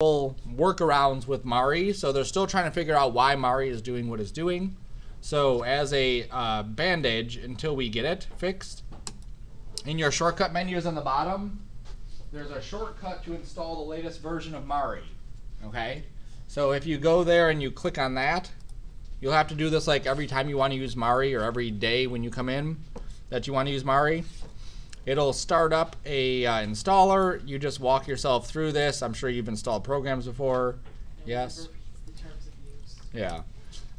workarounds with Mari, so they're still trying to figure out why Mari is doing what it's doing. So as a uh, bandage, until we get it fixed, in your shortcut menus on the bottom, there's a shortcut to install the latest version of Mari. Okay, so if you go there and you click on that, you'll have to do this like every time you want to use Mari or every day when you come in that you want to use Mari. It'll start up a uh, installer. You just walk yourself through this. I'm sure you've installed programs before. Yes. Yeah.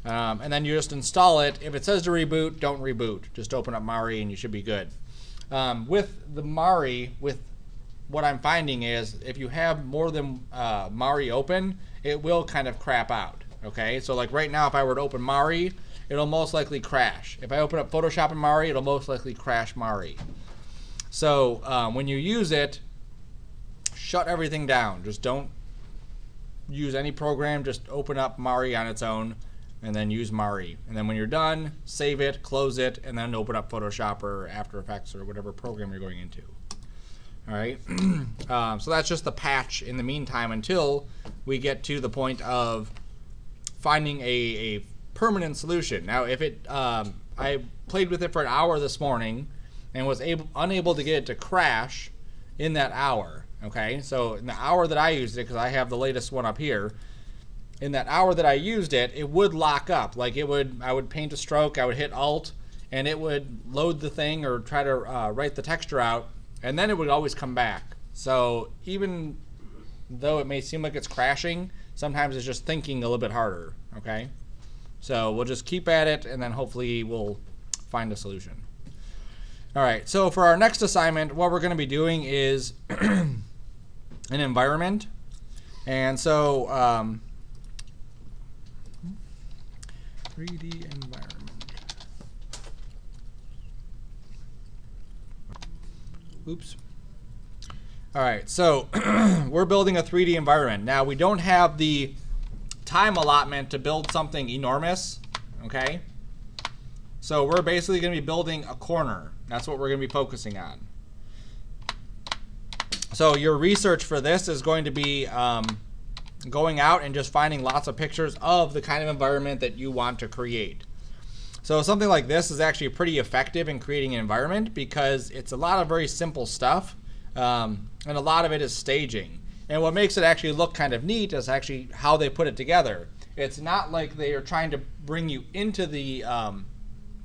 Um, and then you just install it. If it says to reboot, don't reboot. Just open up Mari and you should be good. Um, with the Mari, with what I'm finding is if you have more than uh, Mari open, it will kind of crap out. Okay, so like right now, if I were to open Mari, it'll most likely crash. If I open up Photoshop and Mari, it'll most likely crash Mari. So um, when you use it, shut everything down. Just don't use any program. Just open up Mari on its own and then use Mari. And then when you're done, save it, close it, and then open up Photoshop or After Effects or whatever program you're going into. All right. um, so that's just the patch in the meantime until we get to the point of finding a, a permanent solution. Now, if it, um, I played with it for an hour this morning and was able unable to get it to crash in that hour. Okay, so in the hour that I used it, because I have the latest one up here, in that hour that I used it, it would lock up. Like it would, I would paint a stroke, I would hit Alt, and it would load the thing or try to uh, write the texture out, and then it would always come back. So even though it may seem like it's crashing, sometimes it's just thinking a little bit harder. Okay, so we'll just keep at it, and then hopefully we'll find a solution. All right, so for our next assignment, what we're going to be doing is an environment. And so, um, 3D environment. Oops. All right, so we're building a 3D environment. Now, we don't have the time allotment to build something enormous, okay? So we're basically going to be building a corner. That's what we're going to be focusing on. So your research for this is going to be um, going out and just finding lots of pictures of the kind of environment that you want to create. So something like this is actually pretty effective in creating an environment because it's a lot of very simple stuff um, and a lot of it is staging. And what makes it actually look kind of neat is actually how they put it together. It's not like they are trying to bring you into the um,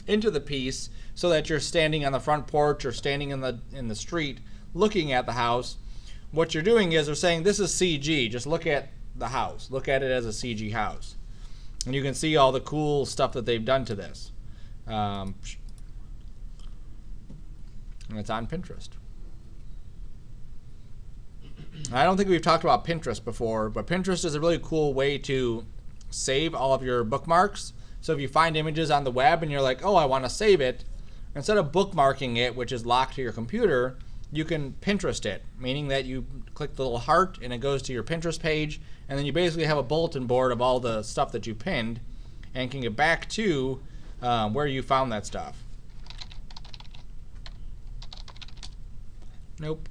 into the piece so that you're standing on the front porch or standing in the in the street looking at the house. What you're doing is they're saying this is CG. Just look at the house. Look at it as a CG house, and you can see all the cool stuff that they've done to this. Um, and it's on Pinterest. I don't think we've talked about Pinterest before, but Pinterest is a really cool way to save all of your bookmarks so if you find images on the web and you're like, oh, I want to save it, instead of bookmarking it, which is locked to your computer, you can Pinterest it, meaning that you click the little heart and it goes to your Pinterest page, and then you basically have a bulletin board of all the stuff that you pinned and can get back to um, where you found that stuff. Nope.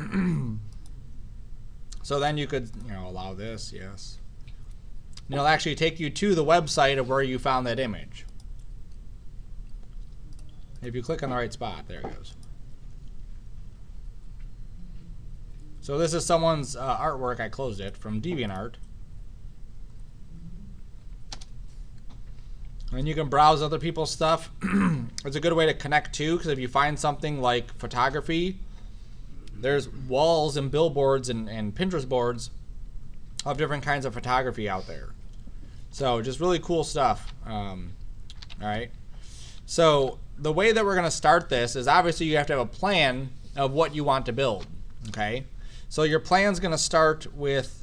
so then you could, you know, allow this, yes. And it'll actually take you to the website of where you found that image. If you click on the right spot, there it goes. So this is someone's uh, artwork. I closed it from DeviantArt. And you can browse other people's stuff. it's a good way to connect too, because if you find something like photography, there's walls and billboards and, and Pinterest boards of different kinds of photography out there. So just really cool stuff. Um, all right. So the way that we're going to start this is obviously you have to have a plan of what you want to build. Okay. So your plan is going to start with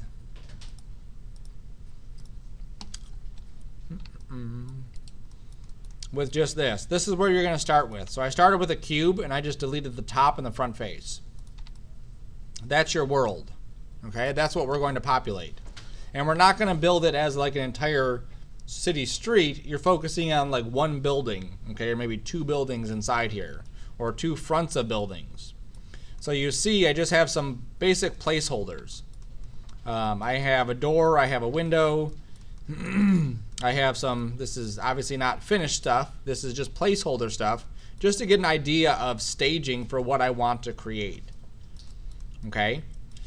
with just this. This is where you're going to start with. So I started with a cube and I just deleted the top and the front face. That's your world. Okay, that's what we're going to populate. And we're not going to build it as like an entire city street, you're focusing on like one building, okay, or maybe two buildings inside here, or two fronts of buildings. So you see, I just have some basic placeholders. Um, I have a door, I have a window, I have some, this is obviously not finished stuff, this is just placeholder stuff, just to get an idea of staging for what I want to create. Okay?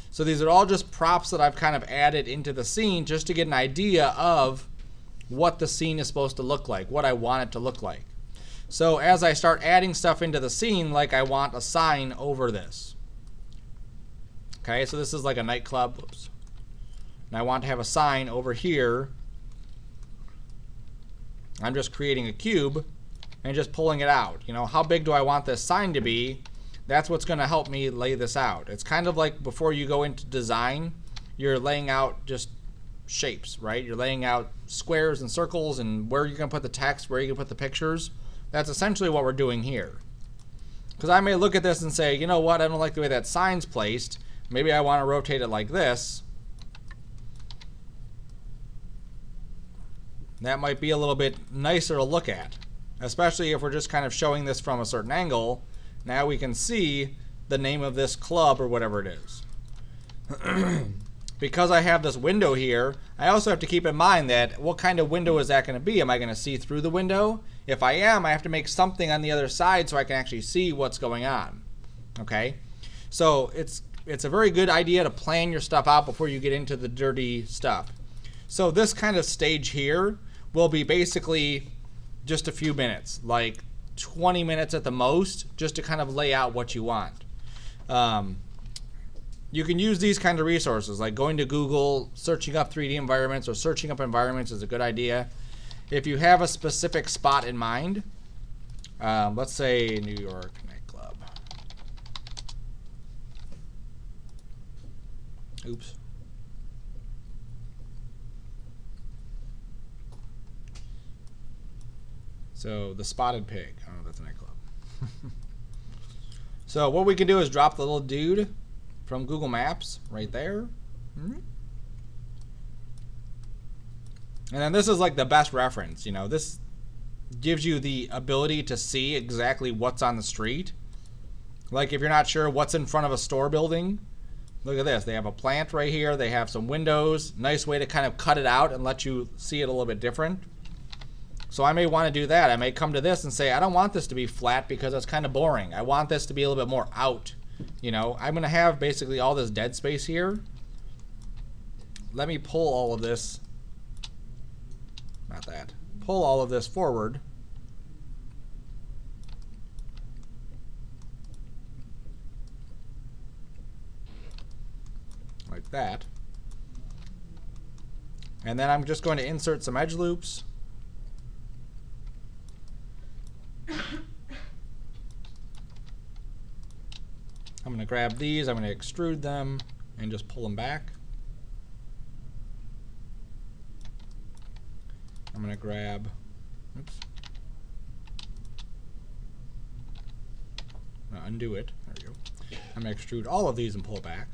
So these are all just props that I've kind of added into the scene just to get an idea of what the scene is supposed to look like, what I want it to look like. So as I start adding stuff into the scene, like I want a sign over this. Okay, so this is like a nightclub. Whoops. And I want to have a sign over here. I'm just creating a cube and just pulling it out. You know, how big do I want this sign to be? That's what's going to help me lay this out. It's kind of like before you go into design, you're laying out just shapes, right? You're laying out squares and circles and where you're going to put the text, where you're going to put the pictures. That's essentially what we're doing here. Because I may look at this and say, you know what, I don't like the way that sign's placed. Maybe I want to rotate it like this. That might be a little bit nicer to look at, especially if we're just kind of showing this from a certain angle. Now we can see the name of this club or whatever it is. because I have this window here, I also have to keep in mind that what kind of window is that going to be? Am I going to see through the window? If I am, I have to make something on the other side so I can actually see what's going on. Okay? So it's it's a very good idea to plan your stuff out before you get into the dirty stuff. So this kind of stage here will be basically just a few minutes, like 20 minutes at the most, just to kind of lay out what you want. Um, you can use these kind of resources like going to Google, searching up 3D environments or searching up environments is a good idea. If you have a specific spot in mind, um, let's say New York nightclub. Oops. So the spotted pig. Oh, that's a nightclub. so what we can do is drop the little dude from Google Maps right there. And then this is like the best reference, you know. This gives you the ability to see exactly what's on the street. Like if you're not sure what's in front of a store building, look at this. They have a plant right here. They have some windows. Nice way to kind of cut it out and let you see it a little bit different. So I may want to do that. I may come to this and say, I don't want this to be flat because it's kind of boring. I want this to be a little bit more out. You know, I'm going to have basically all this dead space here. Let me pull all of this. Not that. Pull all of this forward. Like that. And then I'm just going to insert some edge loops. I'm going to grab these, I'm going to extrude them, and just pull them back. I'm going to grab, oops, undo it, there we go. I'm going to extrude all of these and pull back.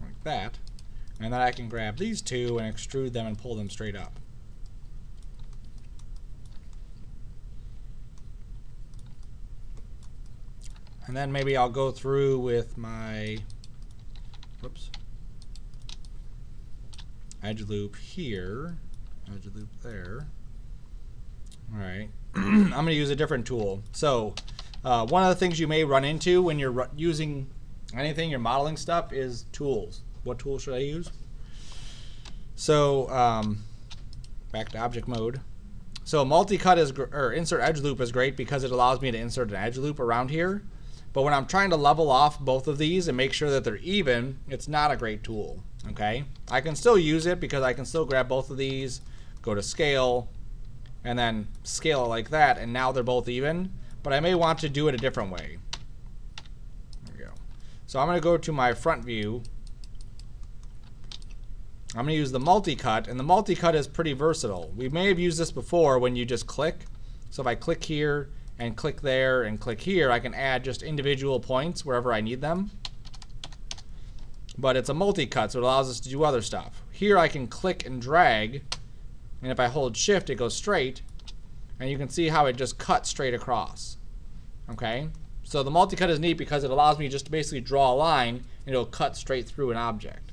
Like that. And then I can grab these two and extrude them and pull them straight up. And then maybe I'll go through with my, whoops, edge loop here, edge loop there. All right, I'm going to use a different tool. So uh, one of the things you may run into when you're using anything, you're modeling stuff, is tools. What tool should I use? So um, back to object mode. So multi-cut is, or insert edge loop is great because it allows me to insert an edge loop around here. But when I'm trying to level off both of these and make sure that they're even, it's not a great tool, okay? I can still use it because I can still grab both of these, go to scale, and then scale it like that, and now they're both even. But I may want to do it a different way. There we go. So I'm going to go to my front view. I'm going to use the multi-cut, and the multi-cut is pretty versatile. We may have used this before when you just click. So if I click here, and click there and click here, I can add just individual points wherever I need them. But it's a multi-cut, so it allows us to do other stuff. here I can click and drag, and if I hold shift, it goes straight, and you can see how it just cuts straight across. Okay? So the multi-cut is neat because it allows me just to basically draw a line, and it'll cut straight through an object.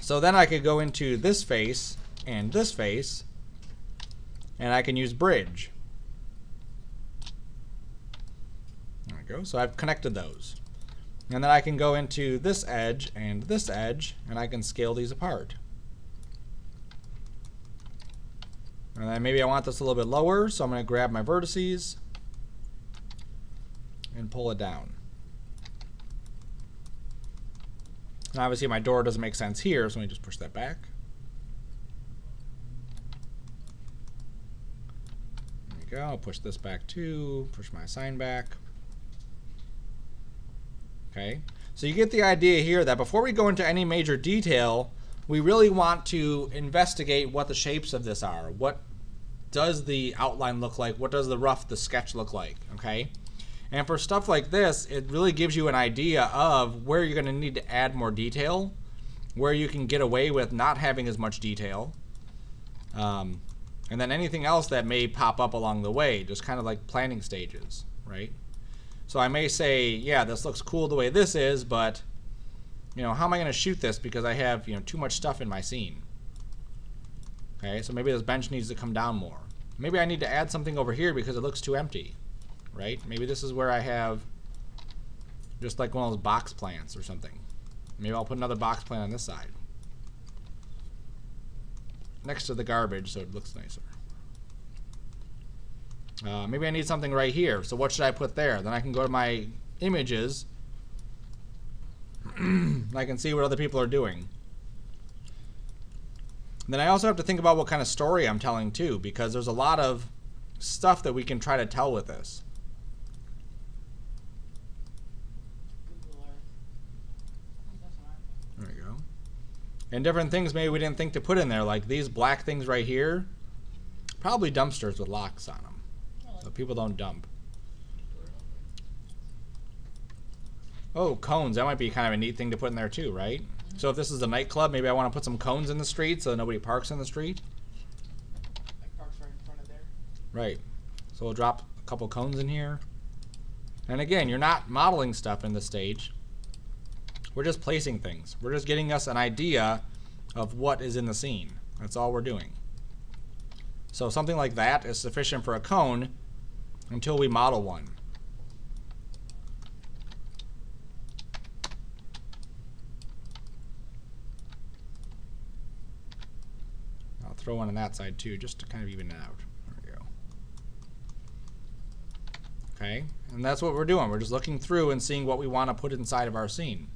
So then I could go into this face and this face, and I can use bridge. There we go. So I've connected those. And then I can go into this edge and this edge, and I can scale these apart. And then maybe I want this a little bit lower, so I'm going to grab my vertices and pull it down. And obviously my door doesn't make sense here, so let me just push that back. There we go. Push this back too. Push my sign back. Okay. So you get the idea here that before we go into any major detail, we really want to investigate what the shapes of this are. What does the outline look like? What does the rough, the sketch look like? Okay. And for stuff like this, it really gives you an idea of where you're going to need to add more detail, where you can get away with not having as much detail, um, and then anything else that may pop up along the way, just kind of like planning stages, right? So I may say, yeah, this looks cool the way this is, but you know, how am I going to shoot this because I have you know too much stuff in my scene? Okay, so maybe this bench needs to come down more. Maybe I need to add something over here because it looks too empty right? Maybe this is where I have just like one of those box plants or something. Maybe I'll put another box plant on this side. Next to the garbage so it looks nicer. Uh, maybe I need something right here. So what should I put there? Then I can go to my images and I can see what other people are doing. And then I also have to think about what kind of story I'm telling too, because there's a lot of stuff that we can try to tell with this. All right go. And different things maybe we didn't think to put in there, like these black things right here. Probably dumpsters with locks on them, so people don't dump. Oh, cones. That might be kind of a neat thing to put in there too, right? Mm -hmm. So if this is a nightclub, maybe I want to put some cones in the street so nobody parks in the street. Like parks right in front of there. Right. So we'll drop a couple cones in here. And again, you're not modeling stuff in the stage. We're just placing things. We're just getting us an idea of what is in the scene. That's all we're doing. So something like that is sufficient for a cone until we model one. I'll throw one on that side too, just to kind of even it out. There we go. Okay, and that's what we're doing. We're just looking through and seeing what we want to put inside of our scene.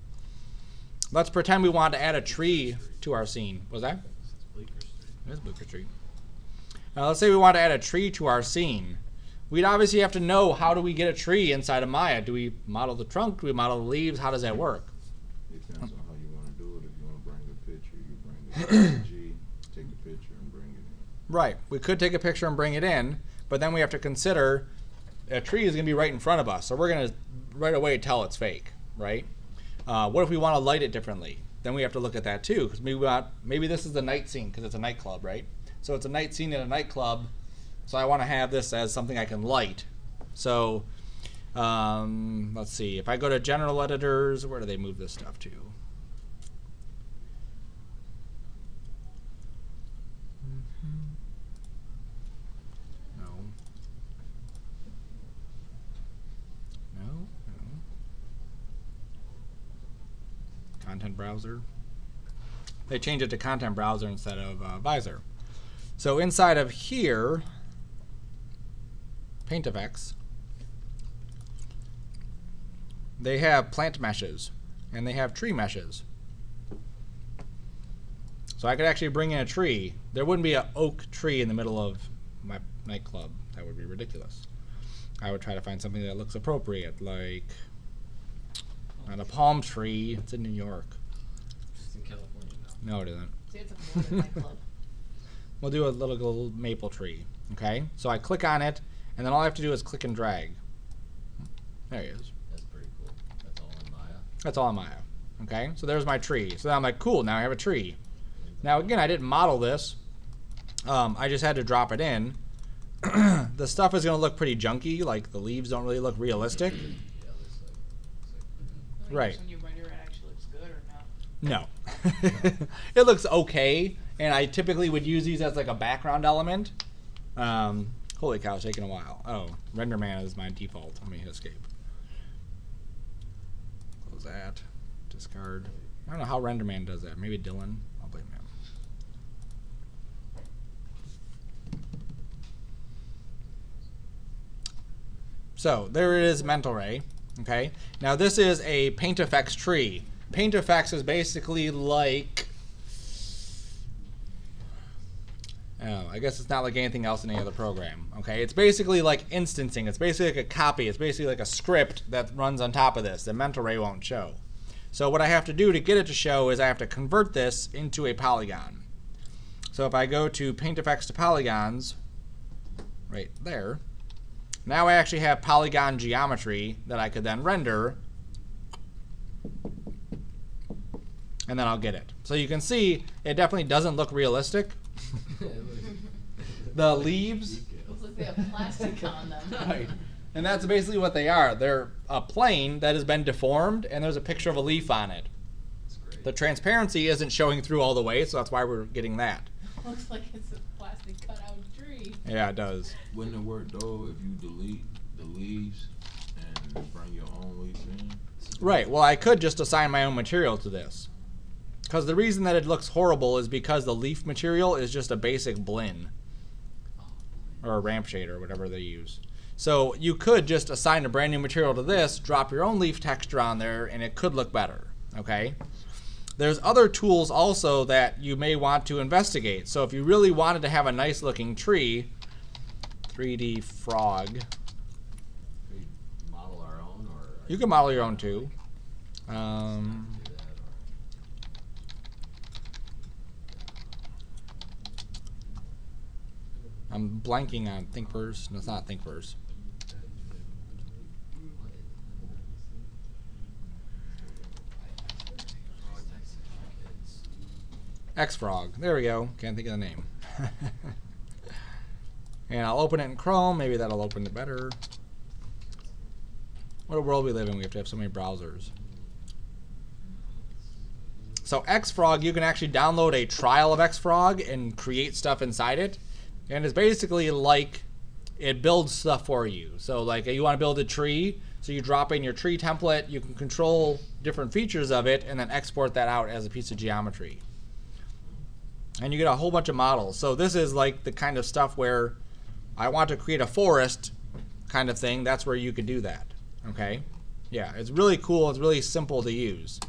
Let's pretend we want to add a tree to our scene. Was that? It is Bleecker Street. Now let's say we want to add a tree to our scene. We'd obviously have to know how do we get a tree inside of Maya. Do we model the trunk? Do we model the leaves? How does that work? It depends on how you want to do it. If you want to bring the picture, you bring the take the picture and bring it in. Right. We could take a picture and bring it in, but then we have to consider a tree is going to be right in front of us. So we're going to right away tell it's fake, right? Uh, what if we want to light it differently? Then we have to look at that too, because maybe want, maybe this is the night scene because it's a nightclub, right? So it's a night scene in a nightclub. So I want to have this as something I can light. So um, let's see. If I go to general editors, where do they move this stuff to? No. No. No. Content browser. They changed it to content browser instead of uh, visor. So inside of here, PaintFX, they have plant meshes and they have tree meshes. So I could actually bring in a tree. There wouldn't be an oak tree in the middle of my nightclub. That would be ridiculous. I would try to find something that looks appropriate, like not a palm tree. It's in New York. It's in California now. No, it isn't. See, it's a nightclub. We'll do a little, little maple tree. Okay? So I click on it, and then all I have to do is click and drag. There he is. That's pretty cool. That's all in Maya. That's all in Maya. Okay, so there's my tree. So now I'm like, cool, now I have a tree. Now again, I didn't model this. Um, I just had to drop it in. the stuff is going to look pretty junky, like the leaves don't really look realistic. Yeah, like, like Like, Right. When you render it actually looks good or? No. it looks okay, and I typically would use these as like a background element. Um, holy cow, it's taking a while. Oh, render RenderMan is my default. Let me hit escape. Close that. Discard. I don't know how RenderMan does that. Maybe Dylan. I'll blame him. So there it is, Mental Ray. Okay. Now this is a Paint Effects tree. Paint Effects is basically like. Oh, I guess it's not like anything else in any other program. Okay, it's basically like instancing. It's basically like a copy. It's basically like a script that runs on top of this that Mental Ray won't show. So what I have to do to get it to show is I have to convert this into a polygon. So if I go to Paint Effects to Polygons, right there, now I actually have polygon geometry that I could then render and then I'll get it. So you can see it definitely doesn't look realistic. the leaves, Looks like they have plastic on them. right. And that's basically what they are. They're a plane that has been deformed and there's a picture of a leaf on it. It's great. The transparency isn't showing through all the way, so that's why we're getting that. Looks like it's a plastic cutout tree. Yeah, it does. Wouldn't it work though if you delete the leaves and bring your own leaves in? Right. Well, I could just assign my own material to this. Because the reason that it looks horrible is because the leaf material is just a basic blend or a ramp shade or whatever they use. So you could just assign a brand new material to this, drop your own leaf texture on there, and it could look better. Okay? There's other tools also that you may want to investigate. So if you really wanted to have a nice looking tree, 3D frog, We model our own, or you can model your own too. Um, do that, or I'm blanking on ThinkVerse. No, it's not ThinkVerse. Xfrog. There we go. Can't think of the name. and I'll open it in Chrome. Maybe that'll open it better. What a world we live in. We have to have so many browsers. So Xfrog, you can actually download a trial of Xfrog and create stuff inside it. And it's basically like it builds stuff for you. So like you want to build a tree, so you drop in your tree template, you can control different features of it and then export that out as a piece of geometry. And you get a whole bunch of models. So this is like the kind of stuff where I want to create a forest kind of thing. That's where you could do that. Okay? Yeah, it's really cool. It's really simple to use.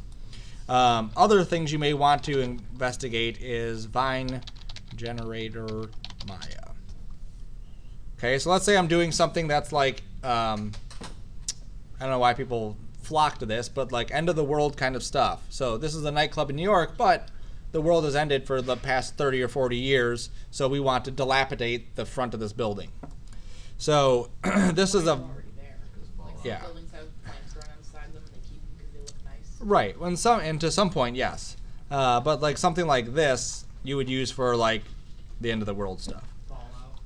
Um, other things you may want to investigate is Vine Generator Maya. Okay, so let's say I'm doing something that's like, um, I don't know why people flock to this, but like end of the world kind of stuff. So this is a nightclub in New York, but the world has ended for the past 30 or 40 years, so we want to dilapidate the front of this building. So this is a Already there. Like some Yeah. buildings have plants growing on the side of them and they keep them because they look nice. Right. When some and to some point, yes. Uh, but like something like this, you would use for like the end of the world stuff.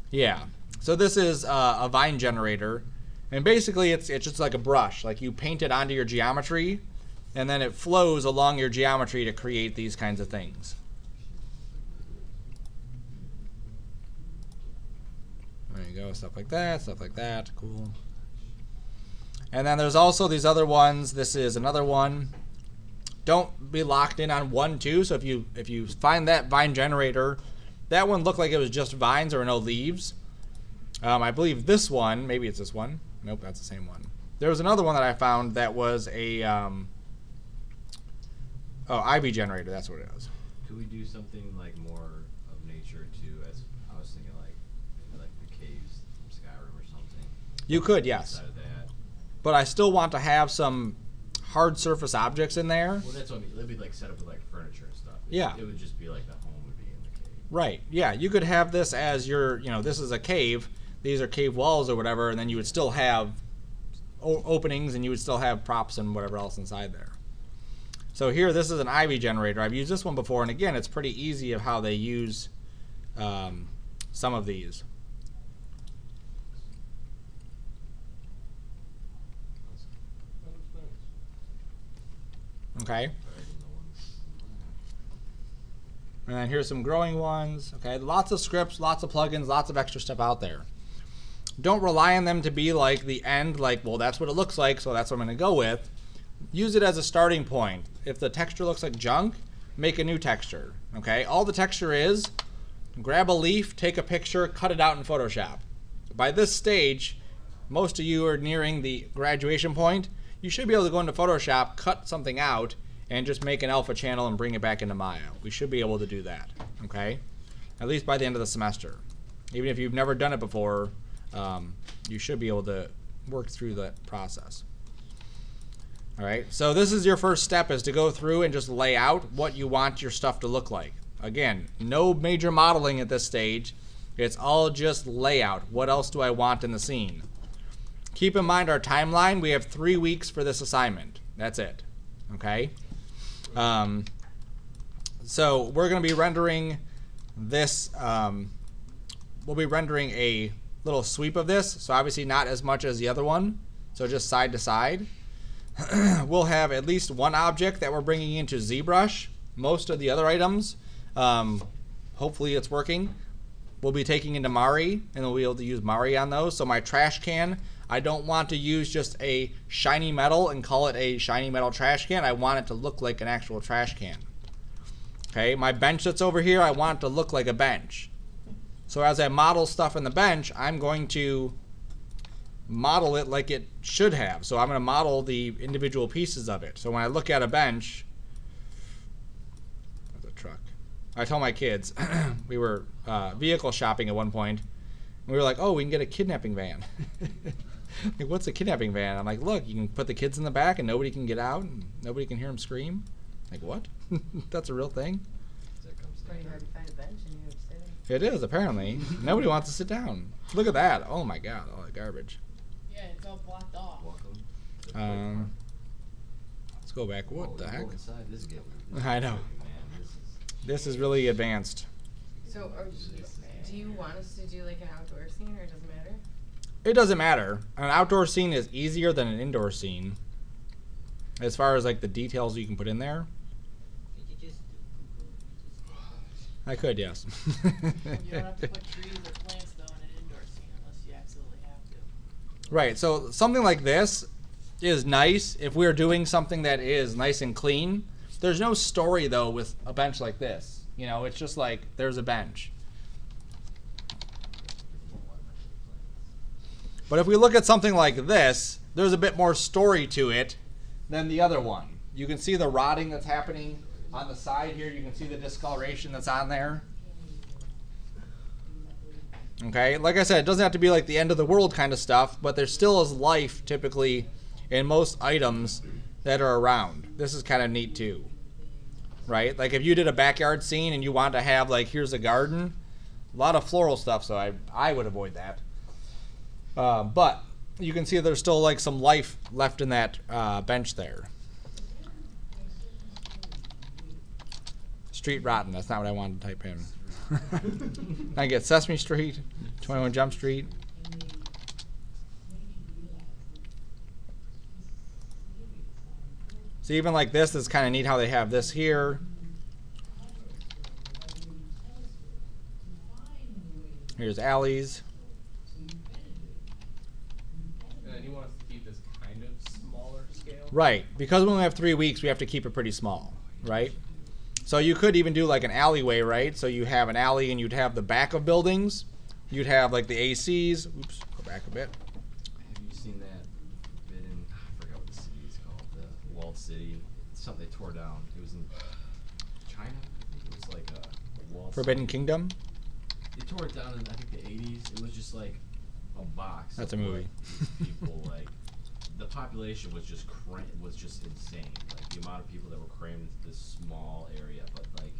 Yeah. So this is uh, a vine generator, and basically it's it's just like a brush. Like you paint it onto your geometry, and then it flows along your geometry to create these kinds of things. There you go, stuff like that, stuff like that. Cool. And then there's also these other ones. This is another one. Don't be locked in on one too. So if you if you find that vine generator, that one looked like it was just vines or no leaves. Um, I believe this one, maybe it's this one. Nope, that's the same one. There was another one that I found that was a um, oh ivy generator. That's what it was. Could we do something like more of nature too? As I was thinking, like maybe like the caves from Skyrim or something. You could, yes, Inside of that. but I still want to have some hard surface objects in there. Well, that's what I mean. It'd be like set up with like furniture and stuff. It- Yeah. It would just be like the home would be in the cave. Right. Yeah, you could have this as your, you know, this is a cave. These are cave walls or whatever, and then you would still have o- openings, and you would still have props and whatever else inside there. So here, this is an Ivy generator. I've used this one before, and again, it's pretty easy of how they use um, some of these. Okay. Better than the ones. And then here's some growing ones. Okay, lots of scripts, lots of plugins, lots of extra stuff out there. Don't rely on them to be like the end, like, well, that's what it looks like, so that's what I'm going to go with. Use it as a starting point. If the texture looks like junk, make a new texture. Okay, all the texture is grab a leaf, take a picture, cut it out in Photoshop. By this stage, most of you are nearing the graduation point. You should be able to go into Photoshop, cut something out, and just make an alpha channel and bring it back into Maya. We should be able to do that, okay? At least by the end of the semester. Even if you've never done it before, um, you should be able to work through that process. All right, so this is your first step is to go through and just lay out what you want your stuff to look like. Again, no major modeling at this stage. It's all just layout. What else do I want in the scene? Keep in mind our timeline. We have three weeks for this assignment. That's it. Okay? Um, so we're going to be rendering this. Um, we'll be rendering a little sweep of this. So obviously not as much as the other one. So just side to side. we'll have at least one object that we're bringing into ZBrush. Most of the other items, um, hopefully it's working. We'll be taking into Mari, and we'll be able to use Mari on those. So my trash can, I don't want to use just a shiny metal and call it a shiny metal trash can. I want it to look like an actual trash can. Okay, my bench that's over here, I want it to look like a bench. So as I model stuff in the bench, I'm going to model it like it should have. So I'm going to model the individual pieces of it. So when I look at a bench, there's a truck. I tell my kids, we were uh, vehicle shopping at one point, and we were like, oh, we can get a kidnapping van. like, what's a kidnapping van? I'm like, look, you can put the kids in the back and nobody can get out and nobody can hear them scream. Like, what? That's a real thing? That comes Pretty down hard to find a bench in New York City. It is, apparently. nobody wants to sit down. Look at that. Oh my god, all that garbage. Yeah, it's all blocked off. Welcome. Um, let's go back. What Oh, the heck? Inside. This is getting. this I know. Man, this is. This is really advanced. So, are you, do you want us to do like an outdoor scene, or does it matter? It doesn't matter. An outdoor scene is easier than an indoor scene. As far as like the details you can put in there. Could you just do Google? I could, yes. You don't have to put trees or plants though in an indoor scene unless you absolutely have to. right. So something like this is nice if we're doing something that is nice and clean. There's no story though with a bench like this. You know, it's just like there's a bench. But if we look at something like this, there's a bit more story to it than the other one. You can see the rotting that's happening on the side here. You can see the discoloration that's on there. Okay, like I said, it doesn't have to be like the end of the world kind of stuff, but there still is life typically in most items that are around. This is kind of neat too. Right? Like if you did a backyard scene and you want to have like here's a garden, a lot of floral stuff, so I I would avoid that. Uh, but you can see there's still like some life left in that uh, bench there. Street rotten. That's not what I wanted to type in. I get Sesame Street, 21 Jump Street. So even like this is kind of neat how they have this here. Here's alleys. And then you want us to keep this kind of smaller scale? Right, because we only have three weeks, we have to keep it pretty small, right? So you could even do like an alleyway, right? So you have an alley and you'd have the back of buildings. You'd have like the ACs. Oops, go back a bit. Have you seen that bit in? I forgot what the city is called. The walled city. It's something they tore down. It was in China. I think it was like a, walled Forbidden city. Kingdom. They tore it down in I think the eighties. It was just like a box. That's a movie. People like the population was just was just insane. Like the amount of people that were crammed into this small area. But like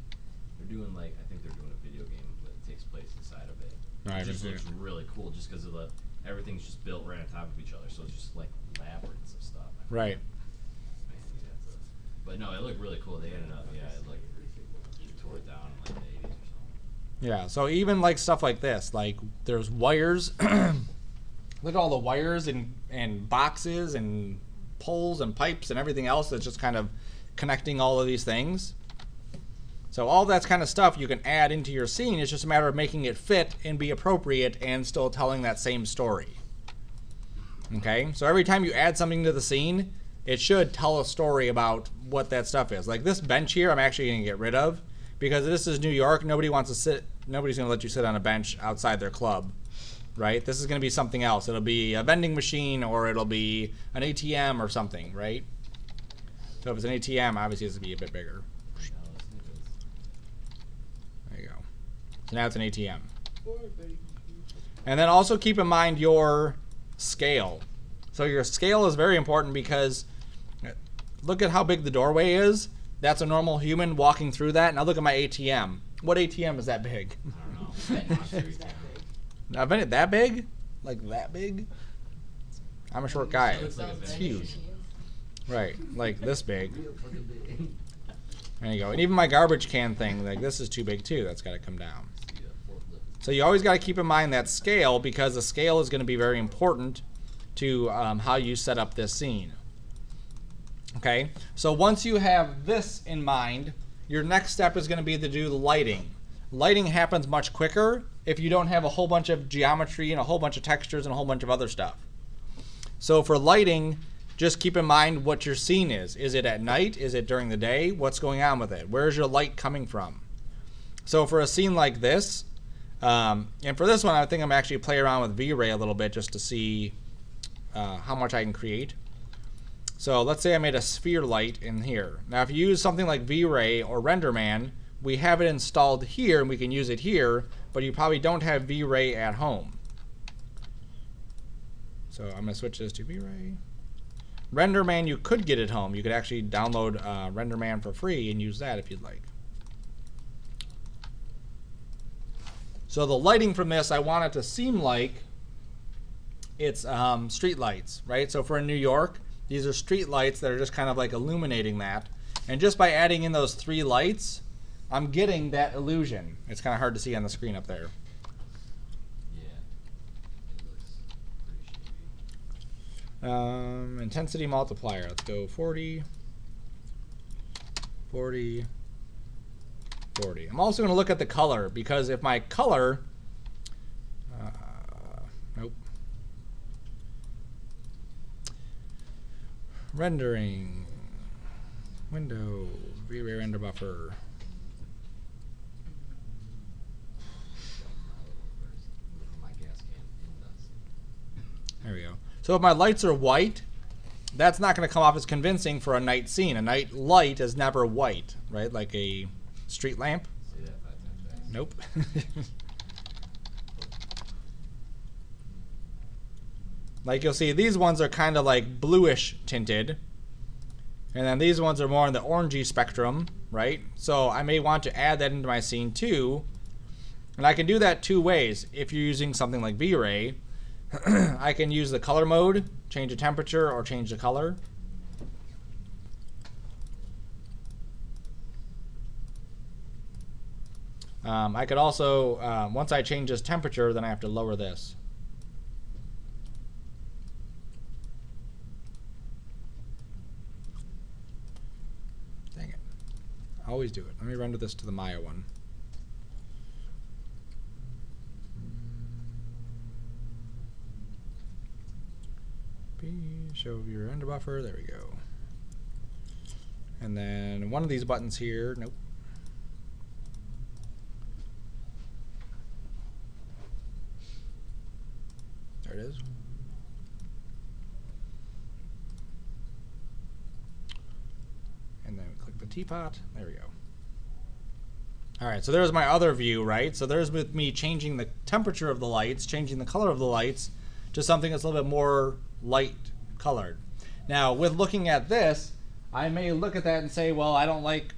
they're doing like I think they're doing a video game that takes place inside of it. No, it just looks it. really cool just because of the everything's just built right on top of each other. So it's just like labyrinths of stuff. Right. Man, to But no, it looked really cool. They ended up, yeah, it like tore it down in like the 80s or something. Yeah, so even like stuff like this, like there's wires. Look at all the wires and, and boxes and poles and pipes and everything else that's just kind of connecting all of these things. So all that kind of stuff you can add into your scene. It's just a matter of making it fit and be appropriate and still telling that same story. Okay, so every time you add something to the scene, it should tell a story about what that stuff is. Like this bench here, I'm actually going to get rid of because this is New York. Nobody wants to sit. Nobody's going to let you sit on a bench outside their club, right? This is going to be something else. It'll be a vending machine or it'll be an ATM or something, right? So if it's an ATM, obviously it's going to be a bit bigger. There you go. So now it's an ATM. And then also keep in mind your scale. So your scale is very important because uh, look at how big the doorway is. That's a normal human walking through that. Now look at my ATM. What ATM is that big? I don't know. Is that big? I've been it that big? Like that big? I'm a short guy. It like It's huge. Right, like this big. There you go. And even my garbage can thing, like this is too big too. That's got to come down. See a forklift. So you always got to keep in mind that scale because the scale is going to be very important to um, how you set up this scene. Okay, so once you have this in mind, your next step is going to be to do the lighting. Lighting happens much quicker if you don't have a whole bunch of geometry and a whole bunch of textures and a whole bunch of other stuff. So for lighting, just keep in mind what your scene is. Is it at night? Is it during the day? What's going on with it? Where's your light coming from? So for a scene like this, um, and for this one, I think I'm actually play around with V-Ray a little bit just to see uh, how much I can create. So let's say I made a sphere light in here. Now if you use something like V-Ray or RenderMan, we have it installed here and we can use it here, but you probably don't have V-Ray at home. So I'm going to switch this to V-Ray. RenderMan you could get at home. You could actually download uh, RenderMan for free and use that if you'd like. So the lighting from this, I want it to seem like it's um, street lights, right? So for in New York, these are street lights that are just kind of like illuminating that. And just by adding in those three lights, I'm getting that illusion. It's kind of hard to see on the screen up there. Yeah. It looks pretty shady. Um, intensity multiplier. Let's go 40, 40, 40. I'm also going to look at the color because if my color, uh, nope, rendering, window, V-Ray render buffer. My gas can in dust. There we go. So if my lights are white, that's not going to come off as convincing for a night scene. A night light is never white, right? Like a street lamp. Nope. like you'll see, these ones are kind of like bluish tinted. And then these ones are more in the orangey spectrum, right? So I may want to add that into my scene too. And I can do that two ways. If you're using something like V-Ray, I can use the color mode, change the temperature, or change the color. Um, I could also, um, once I change this temperature, then I have to lower this. Dang it. I always do it. Let me render this to the Maya one. B, show viewer render buffer. There we go. And then one of these buttons here. Nope. There it is. And then we click the teapot. There we go. All right, so there's my other view, right? So there's with me changing the temperature of the lights, changing the color of the lights to something that's a little bit more light colored. Now, with looking at this, I may look at that and say, well, I don't like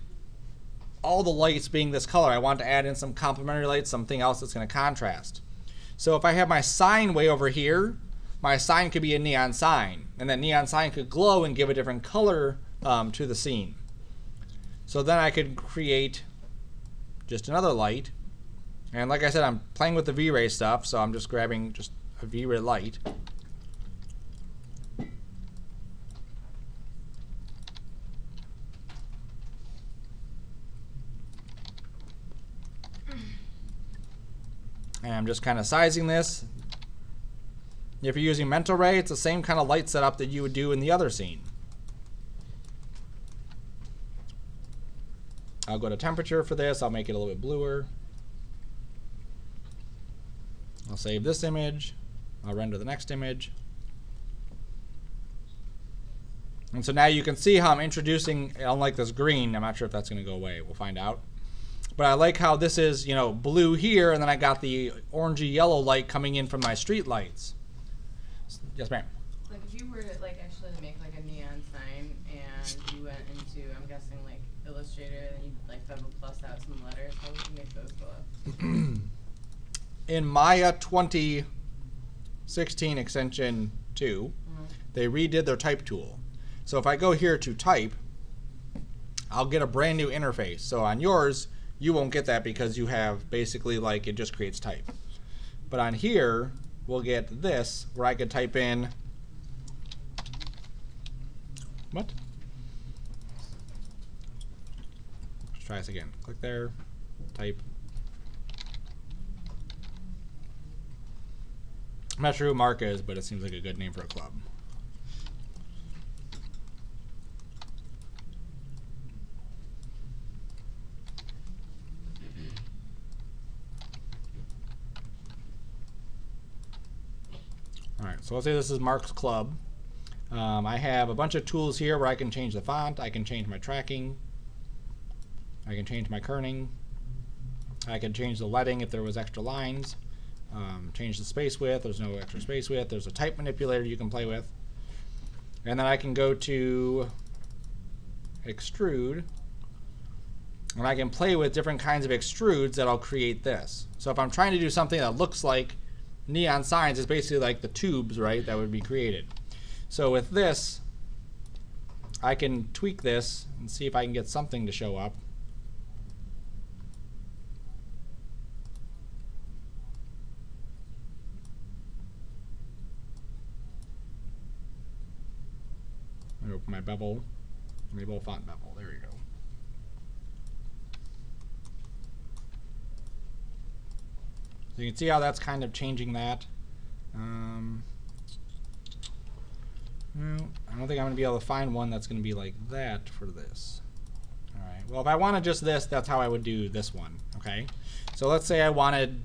all the lights being this color. I want to add in some complementary lights, something else that's going to contrast. So if I have my sign way over here, my sign could be a neon sign, and that neon sign could glow and give a different color um, to the scene. So then I could create just another light. And like I said, I'm playing with the V-Ray stuff, so I'm just grabbing just a V-Ray light. And I'm just kind of sizing this. If you're using mental ray, it's the same kind of light setup that you would do in the other scene. I'll go to temperature for this. I'll make it a little bit bluer. I'll save this image. I'll render the next image. And so now you can see how I'm introducing, unlike this green, I'm not sure if that's going to go away. We'll find out. But I like how this is, you know, blue here, and then I got the orangey yellow light coming in from my street lights. Yes, ma'am. Like if you were to like actually make like a neon sign and you went into I'm guessing like Illustrator and you like double plus out some letters, how would you make those go up? in Maya 2016 extension 2, mm-hmm. they redid their type tool. So if I go here to type, I'll get a brand new interface. So on yours, you won't get that because you have basically like it just creates type. But on here, we'll get this where I could type in what? Let's try this again. Click there, type. I'm not sure who Mark is, but it seems like a good name for a club. All right, so let's say this is Mark's club. Um, I have a bunch of tools here where I can change the font, I can change my tracking, I can change my kerning, I can change the leading if there was extra lines, um, change the space width, there's no extra space width, there's a type manipulator you can play with. And then I can go to extrude, and I can play with different kinds of extrudes that I'll create this. So if I'm trying to do something that looks like neon signs, is basically like the tubes, right, that would be created. So with this, I can tweak this and see if I can get something to show up. Open my bevel. Enable font bevel. There we go. So you can see how that's kind of changing that. Um, well, I don't think I'm going to be able to find one that's going to be like that for this. Alright, well if I wanted just this, that's how I would do this one, okay? So let's say I wanted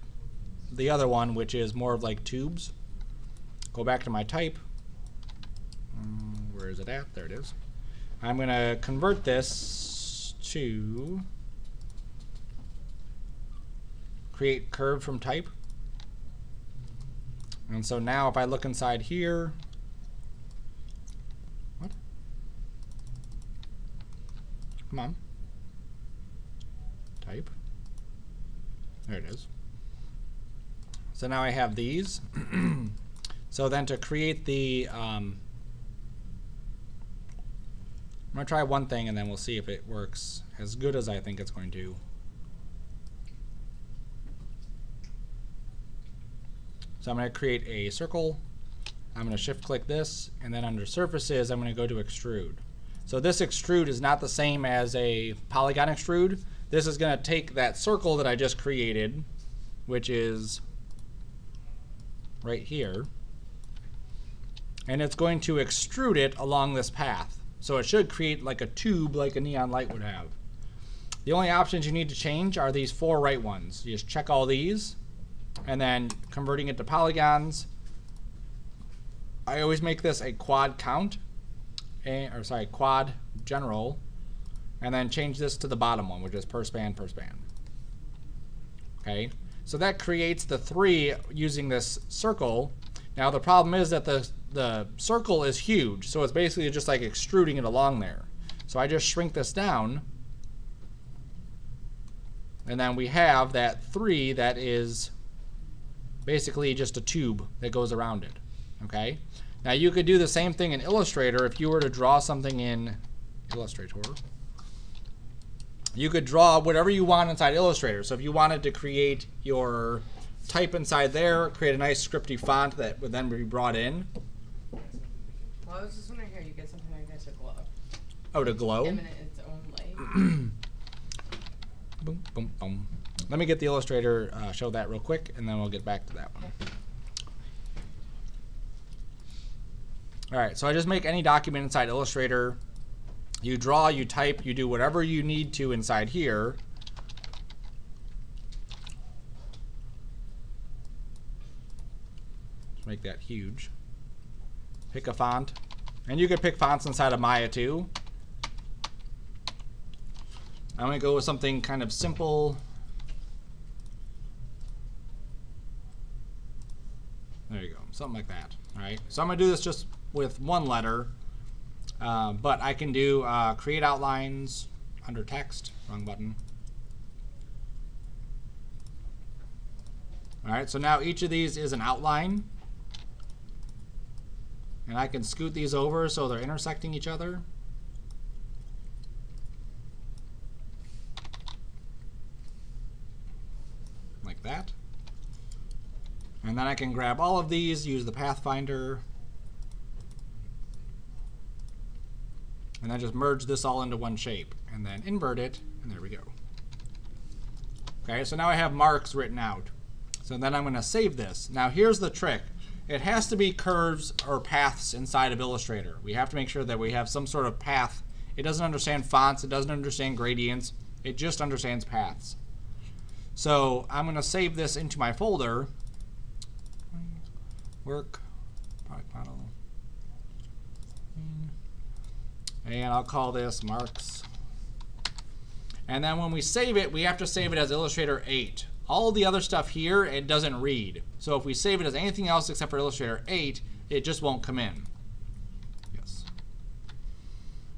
the other one, which is more of like tubes. Go back to my type. Um, where is it at? There it is. I'm going to convert this to create curve from type. And so now if I look inside here, what? Come on. Type. There it is. So now I have these. so then to create the, um, I'm to try one thing and then we'll see if it works as good as I think it's going to. So I'm going to create a circle. I'm going to shift click this and then under surfaces I'm going to go to extrude. So this extrude is not the same as a polygon extrude. This is going to take that circle that I just created, which is right here, and it's going to extrude it along this path. So it should create like a tube like a neon light would have. The only options you need to change are these four right ones. You just check all these, and then converting it to polygons. I always make this a quad count, or sorry, quad general, and then change this to the bottom one, which is per span per span. Okay, so that creates the three using this circle. Now the problem is that the the circle is huge, so it's basically just like extruding it along there. So I just shrink this down, and then we have that three that is basically just a tube that goes around it. Okay. Now you could do the same thing in Illustrator if you were to draw something in Illustrator. you could draw whatever you want inside Illustrator. So if you wanted to create your type inside there, create a nice scripty font that would then be brought in. Well, I was just wondering here, you get something like that to glow. Oh, to glow. Emanate its own light. Boom, boom, boom. Let me get the Illustrator, uh, show that real quick, and then we'll get back to that one. All right, so I just make any document inside Illustrator. You draw, you type, you do whatever you need to inside here. Let's make that huge. Pick a font. And you could pick fonts inside of Maya too. I'm going to go with something kind of simple. There you go, something like that. All right, so I'm going to do this just with one letter, uh, but I can do uh, create outlines under text, wrong button. All right, so now each of these is an outline. And I can scoot these over so they're intersecting each other. like that. And then I can grab all of these, use the Pathfinder, and then just merge this all into one shape, and then invert it, and there we go. Okay, so now I have marks written out. So then I'm going to save this. Now here's the trick. It has to be curves or paths inside of Illustrator. We have to make sure that we have some sort of path. It doesn't understand fonts, it doesn't understand gradients, it just understands paths. So I'm going to save this into my folder. Work, product model. And I'll call this marks. And then when we save it, we have to save it as Illustrator 8. All the other stuff here, it doesn't read. So if we save it as anything else except for Illustrator 8, it just won't come in. Yes.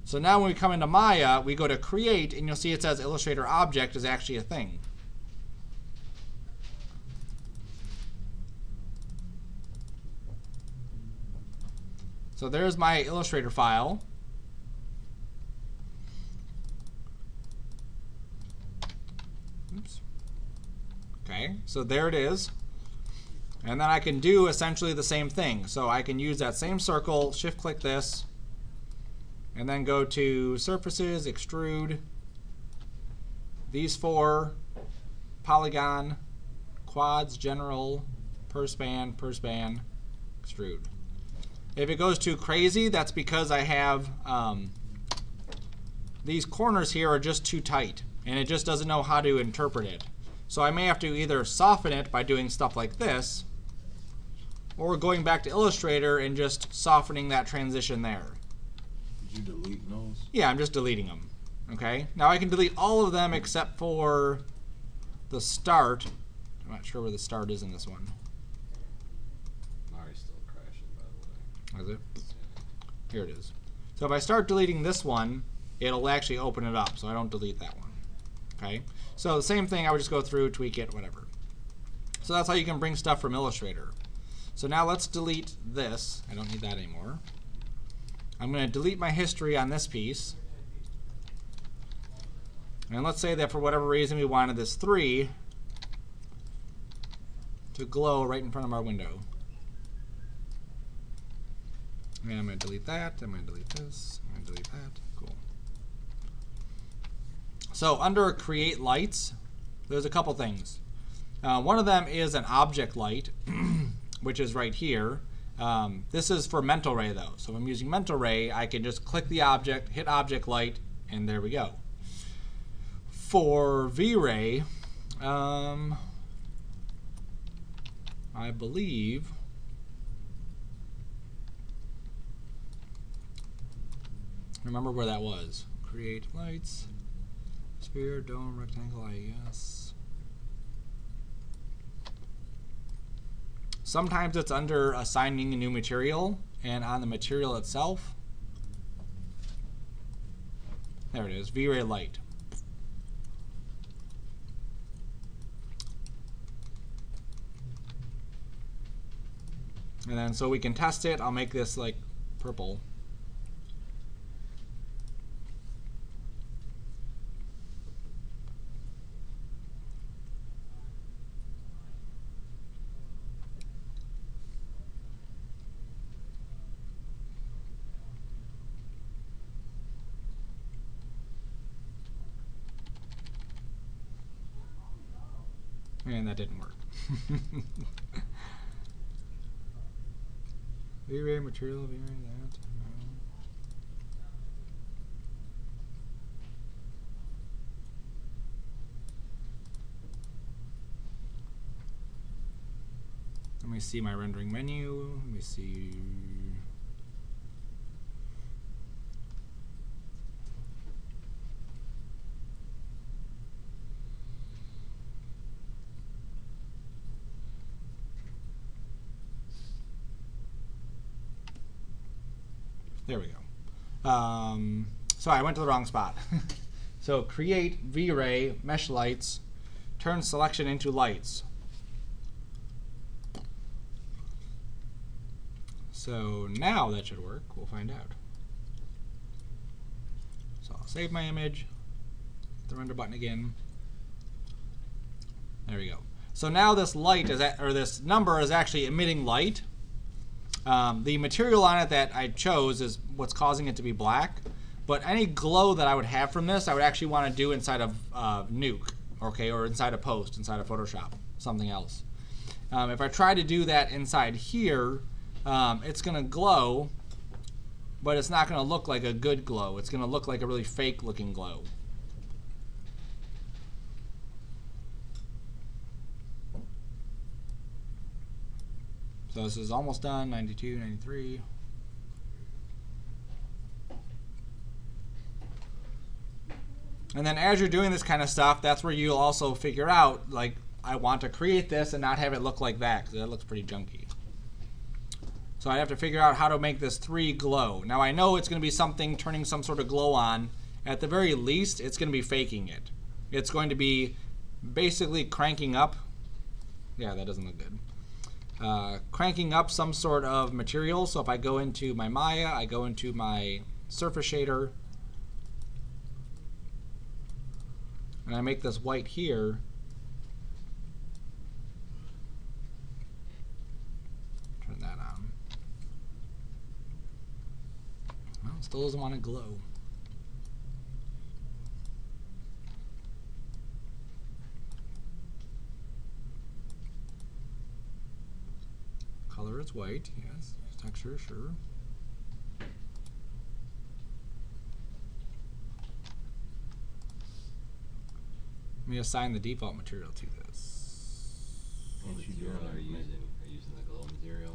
So now when we come into Maya, we go to Create, and you'll see it says Illustrator Object is actually a thing. So there's my Illustrator file. Oops. Okay, so there it is. And then I can do essentially the same thing. So I can use that same circle, shift click this, and then go to surfaces, extrude, these four, polygon, quads, general, per span, per span, extrude. If it goes too crazy, that's because I have um, these corners here are just too tight and it just doesn't know how to interpret it. So I may have to either soften it by doing stuff like this or going back to Illustrator and just softening that transition there. Did you delete those? Yeah, I'm just deleting them. Okay. Now I can delete all of them except for the start. I'm not sure where the start is in this one. Mari's still crashing, by the way. Is it? Here it is. So if I start deleting this one, it'll actually open it up, so I don't delete that one. Okay? So the same thing, I would just go through, tweak it, whatever. So that's how you can bring stuff from Illustrator. So now let's delete this. I don't need that anymore. I'm going to delete my history on this piece. And let's say that for whatever reason we wanted this 3 to glow right in front of our window. And I'm going to delete that. I'm going to delete this. I'm going to delete that. Cool. So under Create Lights, there's a couple things. Uh, one of them is an object light, which is right here. Um, this is for Mental Ray though. So if I'm using Mental Ray, I can just click the object, hit Object Light, and there we go. For V-Ray, um, I believe remember where that was. Create lights, sphere, dome, rectangle, I guess. Sometimes it's under assigning a new material and on the material itself. There it is, V-Ray light. And then so we can test it, I'll make this like purple. And that didn't work. V-Ray Let me see my rendering menu. Let me see. There we go. Um, I went to the wrong spot. so create V-Ray mesh lights, turn selection into lights. So now that should work. We'll find out. So I'll save my image, hit the render button again. There we go. So now this light is at, or this number is actually emitting light. Um, the material on it that I chose is what's causing it to be black. But any glow that I would have from this, I would actually want to do inside of uh, Nuke, okay, or inside of Post, inside of Photoshop, something else. Um, if I try to do that inside here, um, it's going to glow, but it's not going to look like a good glow. It's going to look like a really fake looking glow. So this is almost done, 92, 93. And then as you're doing this kind of stuff, that's where you'll also figure out, like, I want to create this and not have it look like that, because that looks pretty junky. So I have to figure out how to make this 3 glow. Now I know it's going to be something turning some sort of glow on. At the very least, it's going to be faking it. It's going to be basically cranking up. Yeah, that doesn't look good. Uh, cranking up some sort of material. So if I go into my Maya, I go into my surface shader, and I make this white here, turn that on. Well, still doesn't want to glow. Color is white, yes. Texture, sure. Let me assign the default material to this. Ain't What material are you using? Are you using the glow material?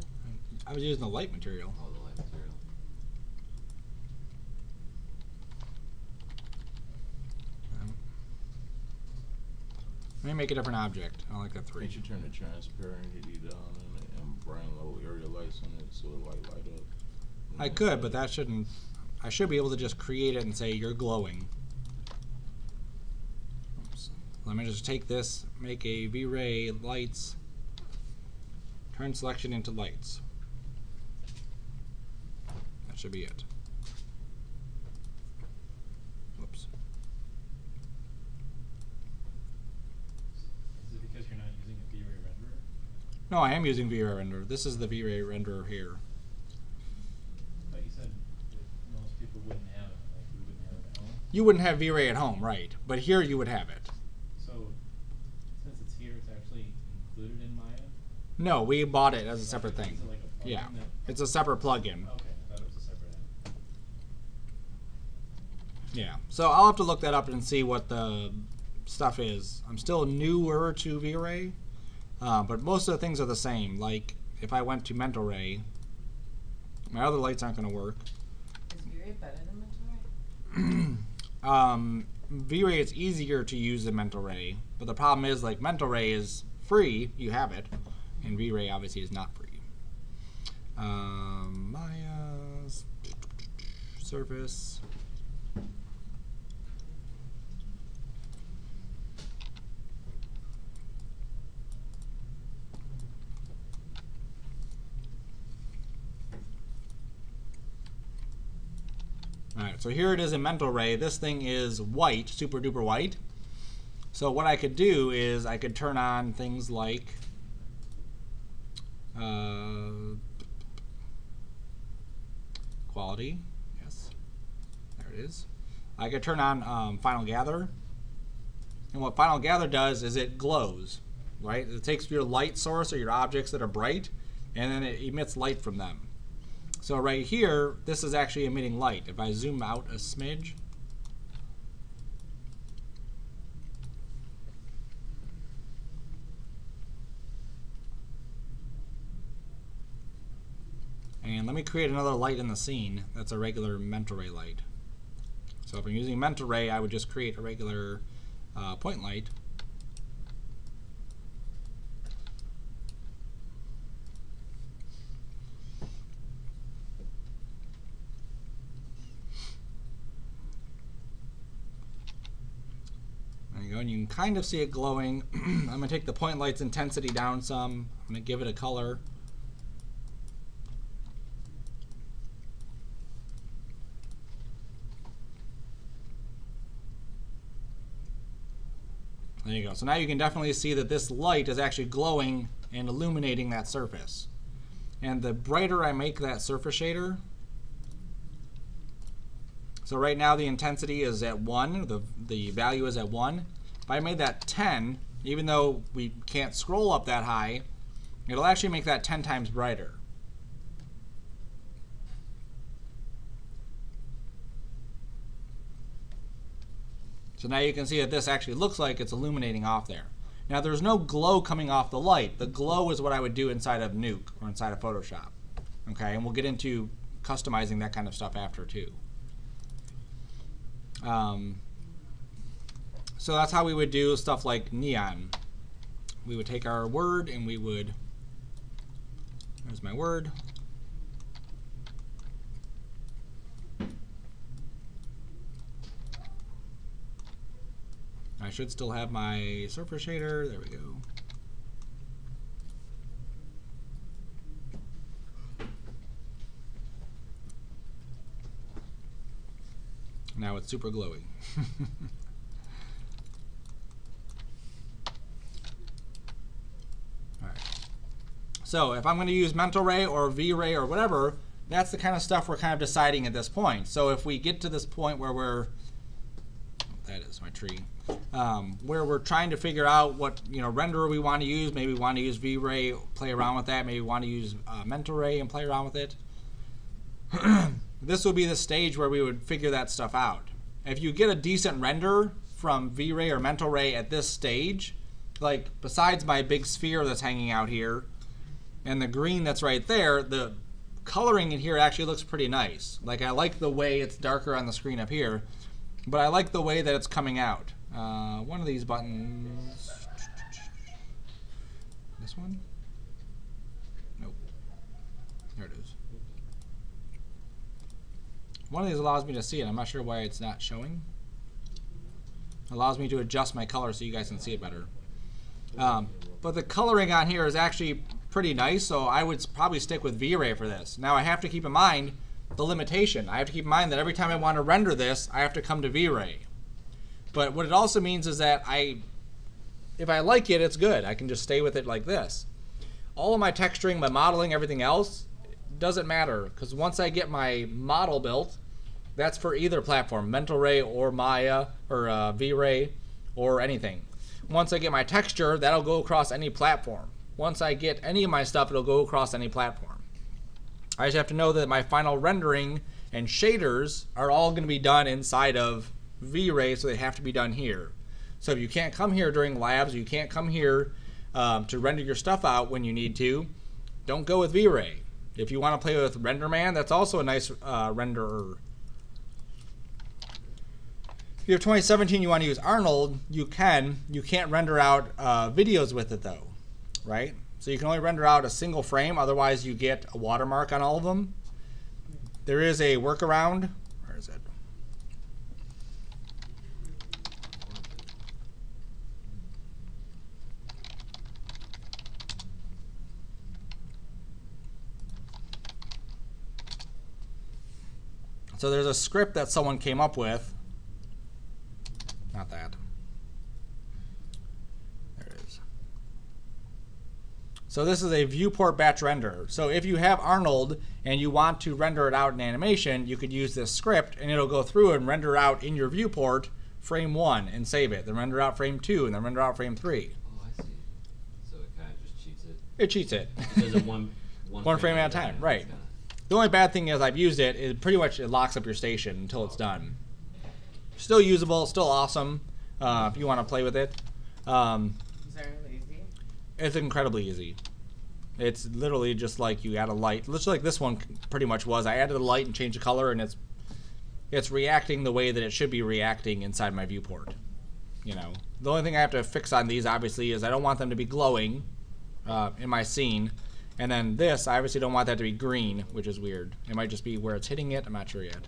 I was using the light material. Oh, the light material. Um, Let me make a different object. I like a three. Can't you turn the transparency down and, area lights it so it light light up? I could, but that shouldn't. I should be able to just create it and say you're glowing. Let me just take this, make a V-Ray lights, turn selection into lights. That should be it. Whoops. Is it because you're not using a V-Ray renderer? No, I am using V-Ray renderer. This is the V-Ray renderer here. But you said most people wouldn't have it, like we wouldn't have it at home. You wouldn't have V-Ray at home, right? But here you would have it. So since it's here, it's actually included in Maya? No, we bought it as a separate thing. Is it like a plugin Yeah, it's a separate plugin. Okay, I thought it was a separate app. Yeah. So I'll have to look that up and see what the stuff is. I'm still newer to V-Ray, uh, but most of the things are the same. Like if I went to Mental Ray, my other lights aren't going to work. Is V-Ray better than Mental Ray? um, V-Ray is easier to use than Mental Ray, but the problem is like Mental Ray is free, you have it, and V-Ray obviously is not free. Um, Maya's surface. So here it is in Mental Ray. This thing is white, super duper white. So what I could do is I could turn on things like uh, quality. Yes, there it is. I could turn on um, Final Gather, and what Final Gather does is it glows right? It takes your light source or your objects that are bright, and then it emits light from them. So right here, this is actually emitting light. If I zoom out a smidge, And let me create another light in the scene that's a regular mental ray light. So if I'm using mental ray, I would just create a regular uh, point light. There you go, and you can kind of see it glowing. I'm going to take the point light's intensity down some. I'm going to give it a color. There you go. So now you can definitely see that this light is actually glowing and illuminating that surface. And the brighter I make that surface shader, so right now the intensity is at 1, the, the value is at 1. If I made that 10, even though we can't scroll up that high, it'll actually make that 10 times brighter. So now you can see that this actually looks like it's illuminating off there. Now there's no glow coming off the light. The glow is what I would do inside of Nuke or inside of Photoshop. Okay, and we'll get into customizing that kind of stuff after too. Um, so that's how we would do stuff like neon. We would take our word and we would, there's my word, I should still have my surface shader. There we go. Now it's super glowy. So if I'm going to use mental ray or V-ray or whatever, that's the kind of stuff we're kind of deciding at this point. So if we get to this point where we're that is my tree. Um, where we're trying to figure out what you know renderer we want to use. Maybe we want to use V-Ray, play around with that. Maybe we want to use uh, Mental Ray and play around with it. this would be the stage where we would figure that stuff out. If you get a decent render from V-Ray or Mental Ray at this stage, like besides my big sphere that's hanging out here, and the green that's right there, the coloring in here actually looks pretty nice. Like I like the way it's darker on the screen up here but I like the way that it's coming out. Uh, one of these buttons. This one? Nope. There it is. One of these allows me to see it. I'm not sure why it's not showing. Allows me to adjust my color so you guys can see it better. Um, but the coloring on here is actually pretty nice, so I would probably stick with V-Ray for this. Now I have to keep in mind the limitation. I have to keep in mind that every time I want to render this, I have to come to V-Ray. But what it also means is that I, if I like it, it's good. I can just stay with it like this. All of my texturing, my modeling, everything else, doesn't matter because once I get my model built, that's for either platform, Mental Ray or Maya or uh, V-Ray or anything. Once I get my texture, that'll go across any platform. Once I get any of my stuff, it'll go across any platform. I just have to know that my final rendering and shaders are all going to be done inside of V-Ray, so they have to be done here. So if you can't come here during labs, you can't come here um, to render your stuff out when you need to, don't go with V-Ray. If you want to play with RenderMan, that's also a nice uh, renderer. If you have 2017, you want to use Arnold, you can. You can't render out uh, videos with it though, right? So you can only render out a single frame, otherwise you get a watermark on all of them. There is a workaround. Where is it? So there's a script that someone came up with. Not that. There it is. So this is a viewport batch renderer. So if you have Arnold and you want to render it out in animation, you could use this script and it'll go through and render out in your viewport frame one and save it. Then render out frame two and then render out frame three. Oh, I see. So it kind of just cheats it. It cheats it. Because of one, one, One frame at a time, right. kinda- The only bad thing is I've used it. It pretty much it locks up your station until it's done. Still usable, still awesome. Uh, if you want to play with it, um, Is there lazy? It's incredibly easy. It's literally just like you add a light, just like this one pretty much was. I added a light and changed the color, and it's it's reacting the way that it should be reacting inside my viewport. You know, the only thing I have to fix on these obviously is I don't want them to be glowing uh, in my scene, and then this I obviously don't want that to be green, which is weird. It might just be where it's hitting it. I'm not sure yet.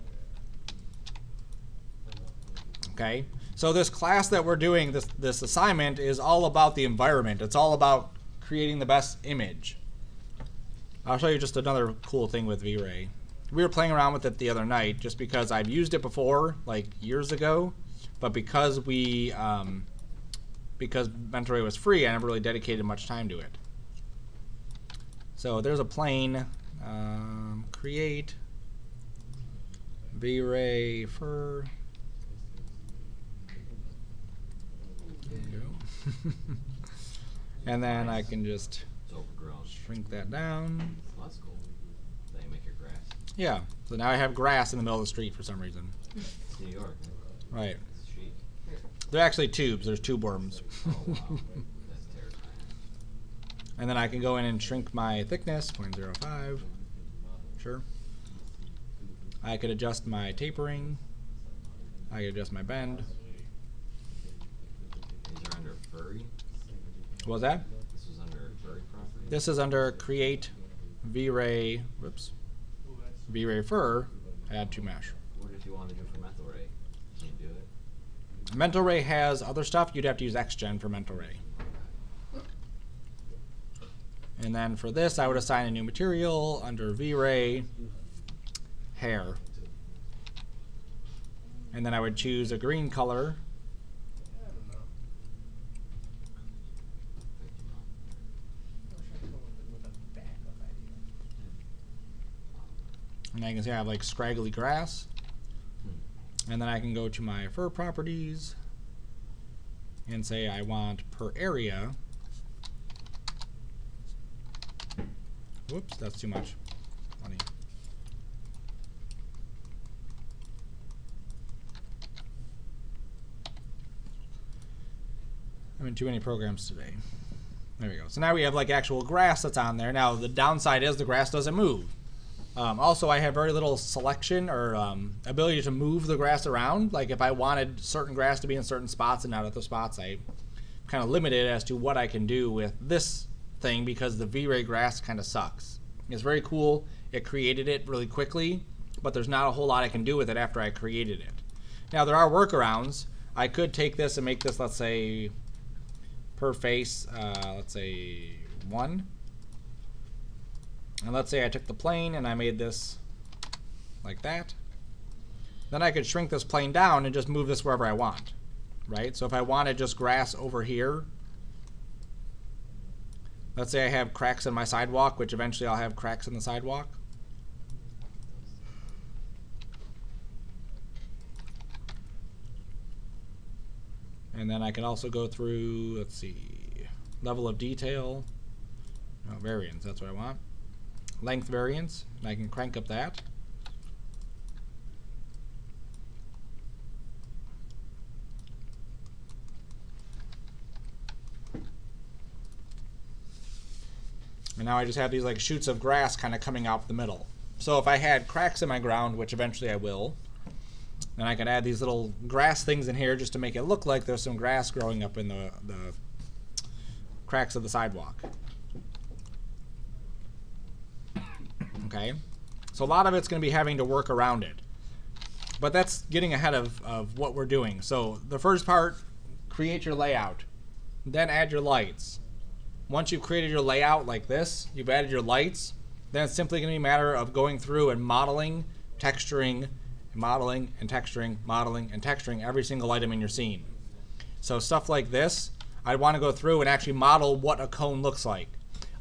Okay, so this class that we're doing, this this assignment is all about the environment. It's all about creating the best image. I'll show you just another cool thing with V-Ray. We were playing around with it the other night just because I've used it before, like years ago, but because we um, because Mental Ray was free, I never really dedicated much time to it. So there's a plane. Um, create V-Ray fur. There we go. and then I can just shrink that down. Well, that's cool. Then you make your grass. Yeah. So now I have grass in the middle of the street for some reason. It's New York. Right. They're actually tubes. There's tube worms. Oh wow. and then I can go in and shrink my thickness, 0.05. Sure. I could adjust my tapering. I could adjust my bend. These are under furry. What was that? This was under furry property. This is under create V-Ray, whoops, V-Ray fur, add to mesh. What if you want to do it for mental ray? Can you do it? Mental Ray has other stuff. You'd have to use XGen for Mental Ray. And then for this, I would assign a new material under V-Ray, hair. And then I would choose a green color. And I can say I have like scraggly grass. Hmm. And then I can go to my fur properties and say I want per area. Whoops, that's too much. Funny. I'm in too many programs today. There we go. So now we have like actual grass that's on there. Now the downside is the grass doesn't move. Um, also, I have very little selection or um, ability to move the grass around. Like if I wanted certain grass to be in certain spots and not other spots, I kind of limited as to what I can do with this thing because the V-Ray grass kind of sucks. It's very cool. It created it really quickly, but there's not a whole lot I can do with it after I created it. Now there are workarounds. I could take this and make this, let's say, per face, uh, let's say one. And let's say I took the plane and I made this like that. Then I could shrink this plane down and just move this wherever I want. Right? So if I wanted just grass over here, let's say I have cracks in my sidewalk, which eventually I'll have cracks in the sidewalk. And then I can also go through, let's see, level of detail, no, variance, that's what I want length variance. and I can crank up that. And now I just have these like shoots of grass kind of coming out the middle. So if I had cracks in my ground, which eventually I will, then I can add these little grass things in here just to make it look like there's some grass growing up in the, the cracks of the sidewalk. Okay? So a lot of it's going to be having to work around it. But that's getting ahead of, of what we're doing. So the first part, create your layout. Then add your lights. Once you've created your layout like this, you've added your lights, then it's simply going to be a matter of going through and modeling, texturing, modeling, and texturing, modeling, and texturing every single item in your scene. So stuff like this, I'd want to go through and actually model what a cone looks like.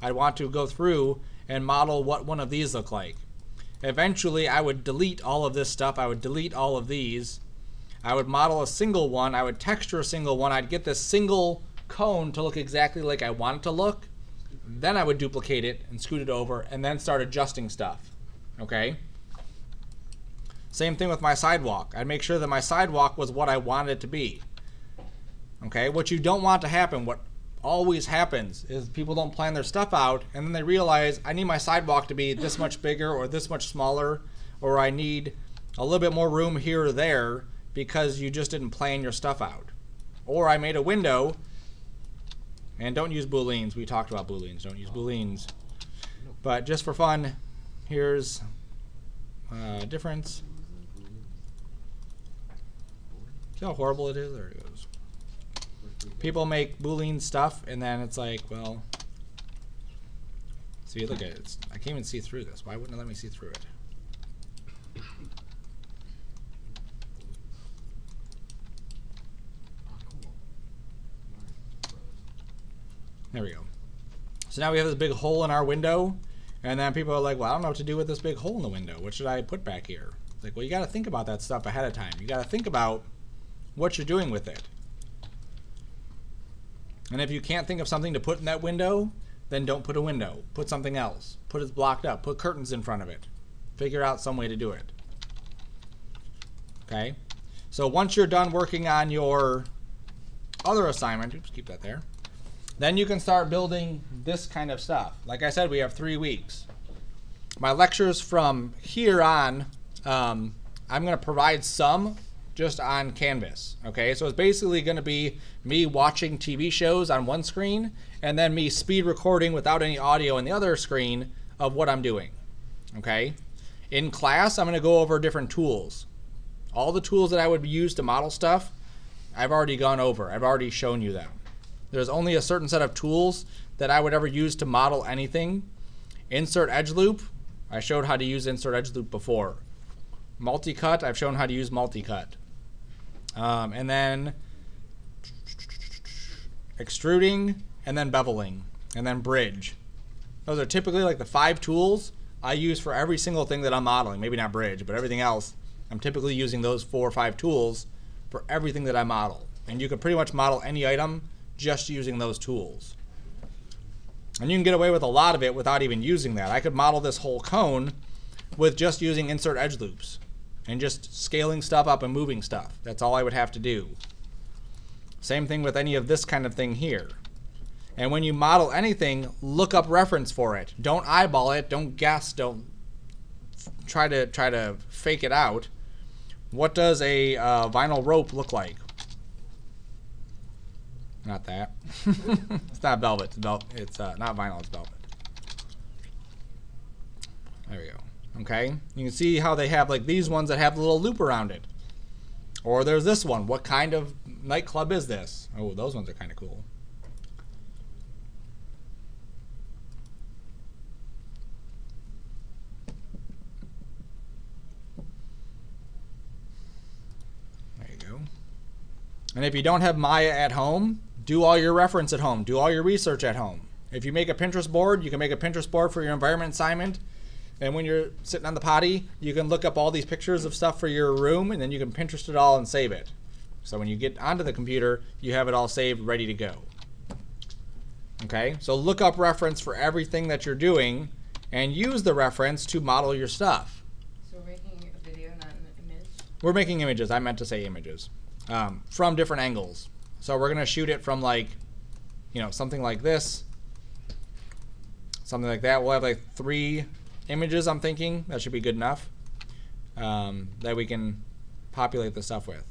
I'd want to go through and model what one of these look like. Eventually, I would delete all of this stuff. I would delete all of these. I would model a single one. I would texture a single one. I'd get this single cone to look exactly like I want it to look. Then I would duplicate it and scoot it over and then start adjusting stuff. Okay? Same thing with my sidewalk. I'd make sure that my sidewalk was what I wanted it to be. Okay? What you don't want to happen, what always happens, is people don't plan their stuff out and then they realize I need my sidewalk to be this much bigger or this much smaller or I need a little bit more room here or there because you just didn't plan your stuff out. Or I made a window and don't use booleans. We talked about booleans. Don't use booleans. But just for fun, here's uh, difference. See how horrible it is? There it goes. People make boolean stuff, and then it's like, well, see, look at it. I can't even see through this. Why wouldn't it let me see through it? There we go. So now we have this big hole in our window, and then people are like, well, I don't know what to do with this big hole in the window. What should I put back here? Like, well, you got to think about that stuff ahead of time. You got to think about what you're doing with it. And if you can't think of something to put in that window, then don't put a window. Put something else. Put it blocked up. Put curtains in front of it. Figure out some way to do it. Okay? So once you're done working on your other assignment, oops, keep that there. Then you can start building this kind of stuff. Like I said, we have three weeks. My lectures from here on, um, I'm going to provide some just on Canvas. Okay, so it's basically going to be me watching TV shows on one screen and then me speed recording without any audio in the other screen of what I'm doing. Okay, in class, I'm going to go over different tools. All the tools that I would use to model stuff, I've already gone over, I've already shown you them. There's only a certain set of tools that I would ever use to model anything. Insert edge loop, I showed how to use insert edge loop before. Multi-cut, I've shown how to use multi-cut. Um, and then extruding, and then beveling, and then bridge. Those are typically like the five tools I use for every single thing that I'm modeling. Maybe not bridge, but everything else. I'm typically using those four or five tools for everything that I model. And you can pretty much model any item just using those tools. And you can get away with a lot of it without even using that. I could model this whole cone with just using insert edge loops and just scaling stuff up and moving stuff. That's all I would have to do. Same thing with any of this kind of thing here. And when you model anything, look up reference for it. Don't eyeball it, don't guess, don't try to try to fake it out. What does a uh, vinyl rope look like? Not that. it's not velvet. It's, vel- it's uh, not vinyl. It's velvet. There we go. Okay. You can see how they have like these ones that have a little loop around it. Or there's this one. What kind of nightclub is this? Oh, those ones are kind of cool. There you go. And if you don't have Maya at home, do all your reference at home. Do all your research at home. If you make a Pinterest board, you can make a Pinterest board for your environment assignment. And when you're sitting on the potty, you can look up all these pictures of stuff for your room, and then you can Pinterest it all and save it. So when you get onto the computer, you have it all saved, ready to go. Okay, so look up reference for everything that you're doing, and use the reference to model your stuff. So we're making a video, not an image. We're making images. I meant to say images um, from different angles. So we're gonna shoot it from like, you know, something like this, something like that. We'll have like three images. I'm thinking that should be good enough um, that we can populate the stuff with.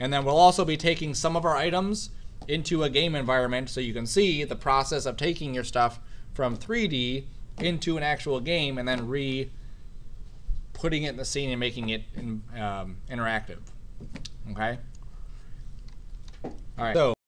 And then we'll also be taking some of our items into a game environment so you can see the process of taking your stuff from 3D into an actual game and then re putting it in the scene and making it in, um, interactive. Okay. All right. So.